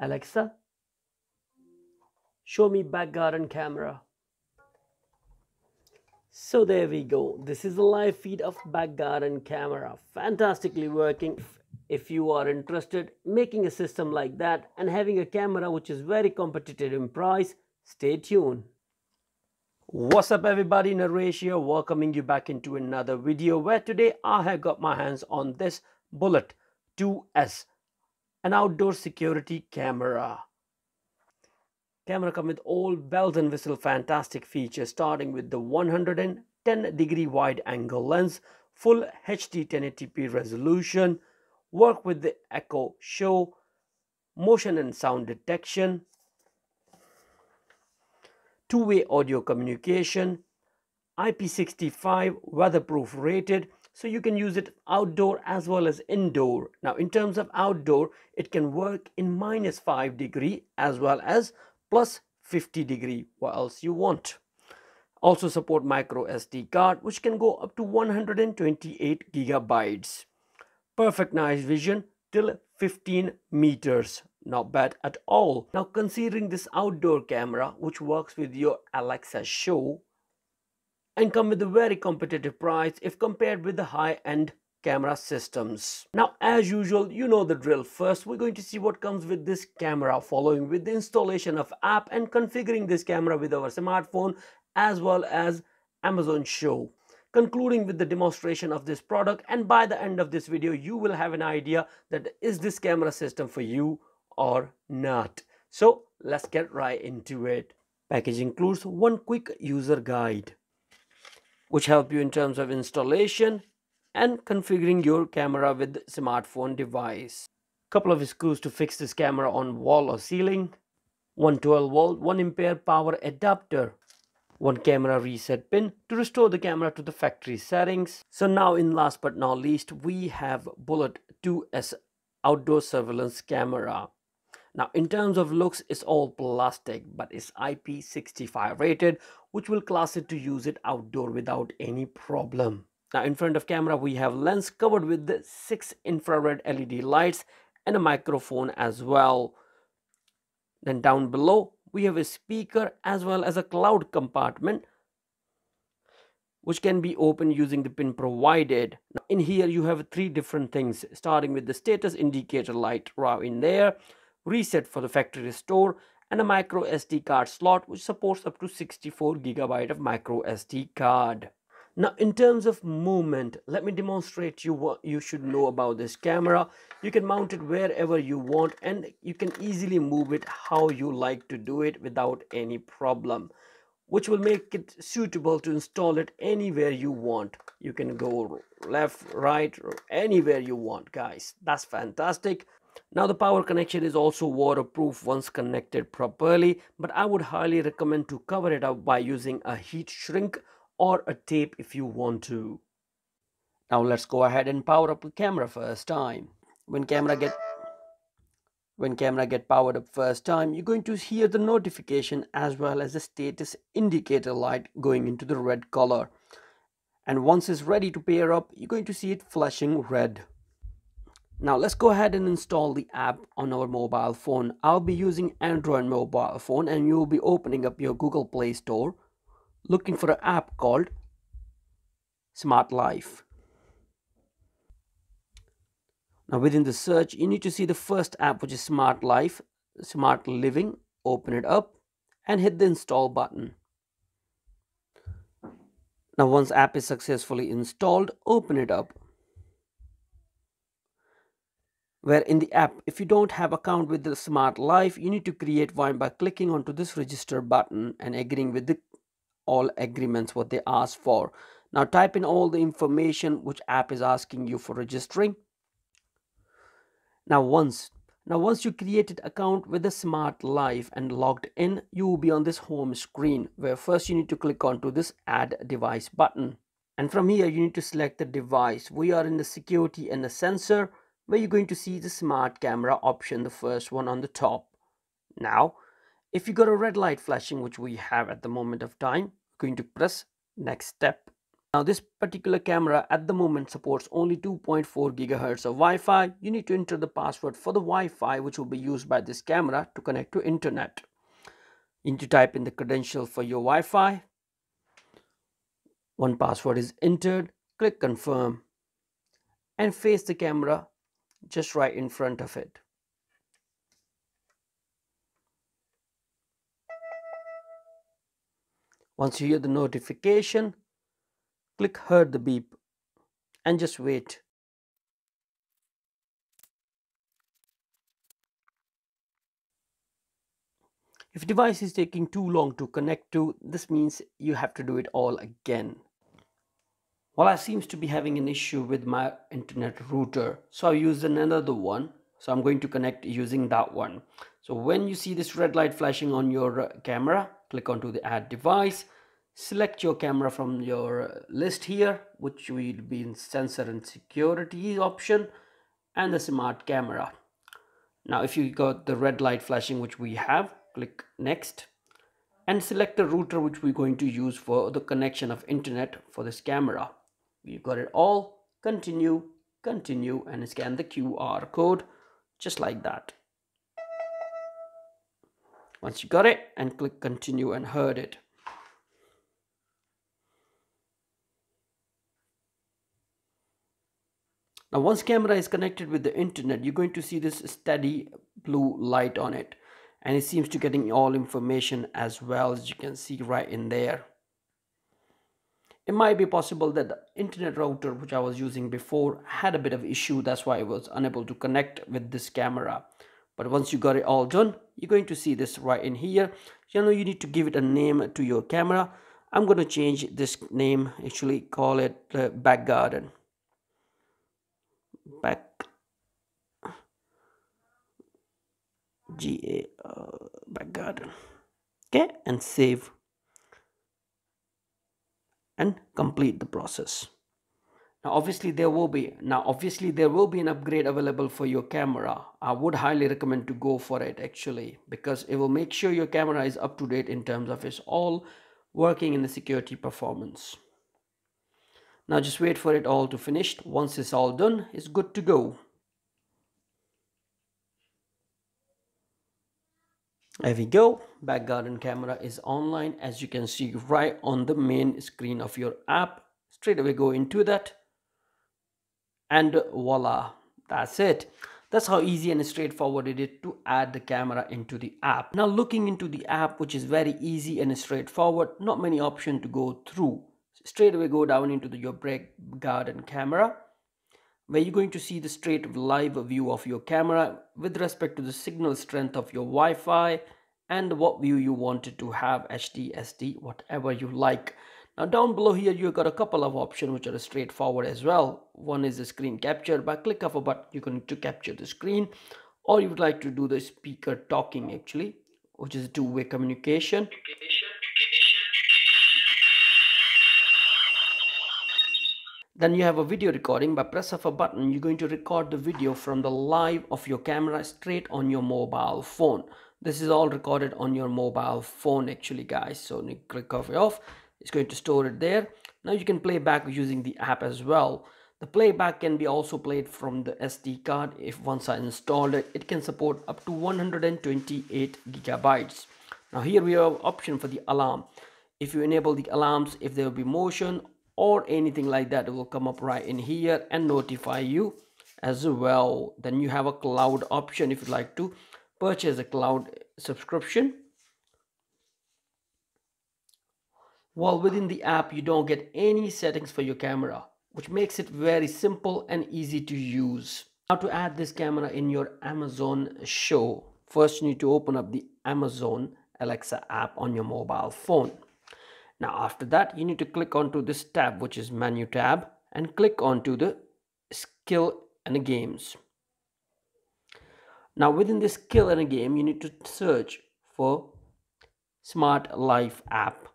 Alexa, show me back garden camera. So there we go. This is the live feed of back garden camera. Fantastically working. If you are interested making a system like that and having a camera which is very competitive in price, stay tuned. What's up everybody, Naresh here, welcoming you back into another video where today I have got my hands on this Bullet 2S, an outdoor security camera. Camera come with all bells and whistle fantastic features starting with the 110 degree wide angle lens, full HD 1080p resolution, work with the Echo Show, motion and sound detection, two-way audio communication, IP65 weatherproof rated, so you can use it outdoor as well as indoor. Now in terms of outdoor, it can work in minus 5 degree as well as plus 50 degree, what else you want. Also support micro SD card which can go up to 128 gigabytes. Perfect night vision till 15 meters not bad at all. Now considering this outdoor camera which works with your Alexa show and come with a very competitive price if compared with the high-end camera systems. Now as usual you know the drill first we're going to see what comes with this camera following with the installation of app and configuring this camera with our smartphone as well as Amazon show concluding with the demonstration of this product and by the end of this video you will have an idea that is this camera system for you or not. So let's get right into it. Package includes one quick user guide which help you in terms of installation and configuring your camera with smartphone device. Couple of screws to fix this camera on wall or ceiling. One 12 volt, one ampere power adapter. One camera reset pin to restore the camera to the factory settings. So now in last but not least, we have Bullet 2S outdoor surveillance camera. Now in terms of looks, it's all plastic, but it's IP65 rated, which will class it to use it outdoor without any problem. Now in front of camera, we have lens covered with the six infrared LED lights and a microphone as well. Then down below, we have a speaker as well as a cloud compartment which can be opened using the pin provided. Now in here you have three different things starting with the status indicator light right in there reset for the factory restore, and a micro SD card slot which supports up to 64 gigabyte of micro SD card. Now in terms of movement, let me demonstrate you what you should know about this camera. You can mount it wherever you want and you can easily move it how you like to do it without any problem which will make it suitable to install it anywhere you want. You can go left, right, anywhere you want guys. That's fantastic. Now the power connection is also waterproof once connected properly, but I would highly recommend to cover it up by using a heat shrink or a tape if you want to. Now let's go ahead and power up the camera first time. When camera get when camera get powered up first time, you're going to hear the notification as well as the status indicator light going into the red color. And once it's ready to pair up, you're going to see it flashing red. Now let's go ahead and install the app on our mobile phone. I'll be using Android mobile phone and you'll be opening up your Google Play Store looking for an app called Smart Life. Now within the search you need to see the first app which is Smart Life, Smart Living. Open it up and hit the install button. Now once app is successfully installed, open it up where in the app if you don't have account with the smart life you need to create one by clicking onto this register button and agreeing with the all agreements what they ask for. Now type in all the information which app is asking you for registering. Now once now once you created account with the smart life and logged in you will be on this home screen where first you need to click onto this add device button. And from here you need to select the device. We are in the security and the sensor where you're going to see the smart camera option, the first one on the top. Now, if you got a red light flashing, which we have at the moment of time, going to press next step. Now this particular camera at the moment supports only 2.4 gigahertz of Wi-Fi. You need to enter the password for the Wi-Fi which will be used by this camera to connect to internet. You need to type in the credential for your Wi-Fi. One password is entered, click confirm and face the camera just right in front of it. Once you hear the notification, click heard the beep and just wait. If device is taking too long to connect to, this means you have to do it all again. Well, I seems to be having an issue with my internet router. So I used another one. So I'm going to connect using that one. So when you see this red light flashing on your uh, camera, click onto the add device select your camera from your list here which will be in sensor and security option and the smart camera now if you got the red light flashing which we have click next and select the router which we're going to use for the connection of internet for this camera we've got it all continue continue and scan the QR code just like that once you got it and click continue and heard it Now once camera is connected with the internet, you're going to see this steady blue light on it. And it seems to getting all information as well as you can see right in there. It might be possible that the internet router which I was using before had a bit of issue. That's why I was unable to connect with this camera. But once you got it all done, you're going to see this right in here. You know, you need to give it a name to your camera. I'm going to change this name, actually call it uh, back garden back ga uh, back garden okay and save and complete the process now obviously there will be now obviously there will be an upgrade available for your camera i would highly recommend to go for it actually because it will make sure your camera is up to date in terms of its all working in the security performance now just wait for it all to finish. Once it's all done, it's good to go. There we go. Back garden camera is online as you can see right on the main screen of your app. Straight away go into that. And voila, that's it. That's how easy and straightforward it is to add the camera into the app. Now looking into the app, which is very easy and straightforward, not many options to go through straight away go down into the, your break garden camera where you're going to see the straight live view of your camera with respect to the signal strength of your Wi-Fi and what view you wanted to have HD, SD, whatever you like. Now down below here you've got a couple of options which are straightforward as well. One is the screen capture. By click of a button you're going to capture the screen or you would like to do the speaker talking actually which is two-way communication. communication Then you have a video recording. By press of a button, you're going to record the video from the live of your camera straight on your mobile phone. This is all recorded on your mobile phone actually guys. So you click off off. It's going to store it there. Now you can play back using the app as well. The playback can be also played from the SD card. If once I installed it, it can support up to 128 gigabytes. Now here we have option for the alarm. If you enable the alarms, if there will be motion or anything like that will come up right in here and notify you as well. Then you have a cloud option if you like to purchase a cloud subscription. While within the app you don't get any settings for your camera which makes it very simple and easy to use. Now to add this camera in your amazon show first you need to open up the amazon alexa app on your mobile phone now after that you need to click onto this tab which is menu tab and click onto the skill and games. Now within the skill and game you need to search for smart life app.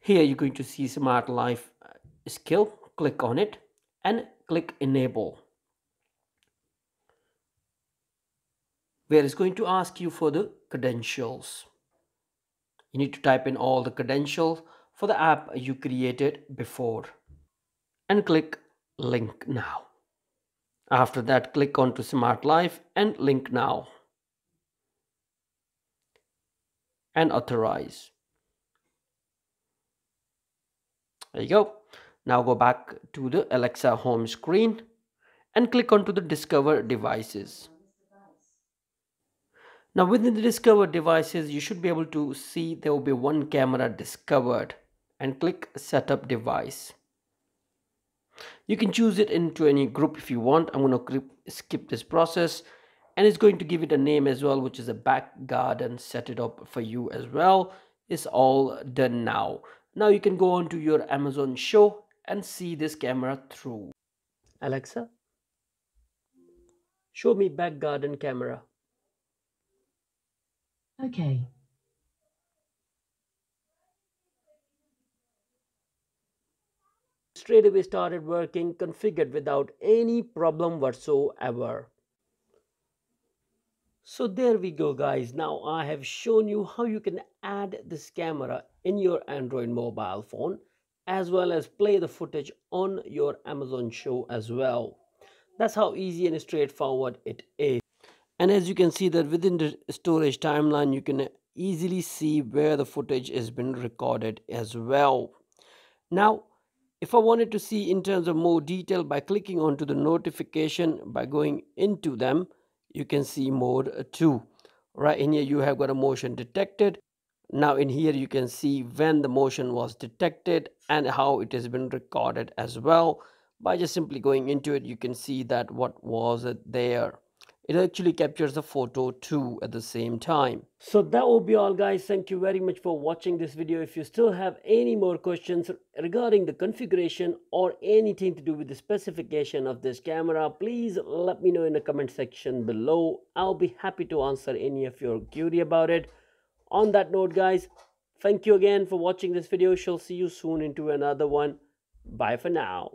Here you're going to see smart life uh, skill click on it and click enable where it's going to ask you for the credentials. You need to type in all the credentials for the app you created before and click link now. After that, click on to Smart Life and link now and authorize. There you go. Now go back to the Alexa home screen and click onto the discover devices. Now within the discovered devices, you should be able to see there will be one camera discovered and click setup device. You can choose it into any group if you want. I'm going to skip this process and it's going to give it a name as well, which is a back garden. Set it up for you as well. It's all done now. Now you can go on to your Amazon show and see this camera through. Alexa, show me back garden camera. Okay. Straight away started working, configured without any problem whatsoever. So there we go guys. Now I have shown you how you can add this camera in your Android mobile phone as well as play the footage on your Amazon show as well. That's how easy and straightforward it is and as you can see that within the storage timeline you can easily see where the footage has been recorded as well. Now if I wanted to see in terms of more detail by clicking onto the notification by going into them you can see mode 2 right in here you have got a motion detected. Now in here you can see when the motion was detected and how it has been recorded as well. By just simply going into it you can see that what was there it actually captures the photo too at the same time. So that will be all guys. Thank you very much for watching this video. If you still have any more questions regarding the configuration or anything to do with the specification of this camera please let me know in the comment section below. I'll be happy to answer any of your query about it. On that note guys thank you again for watching this video. Shall see you soon into another one. Bye for now